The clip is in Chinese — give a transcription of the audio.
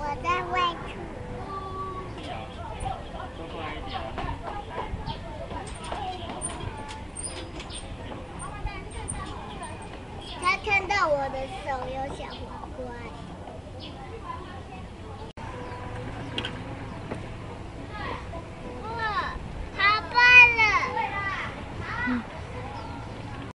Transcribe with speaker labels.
Speaker 1: 我在问。我的手有小花花好棒了